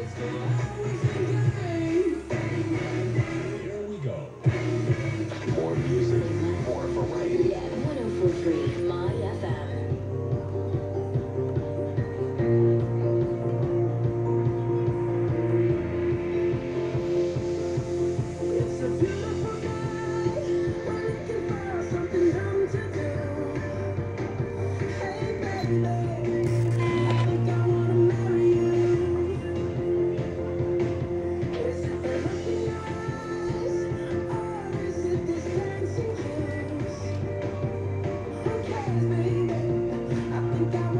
Let's go. I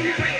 Everybody.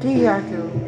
Do 就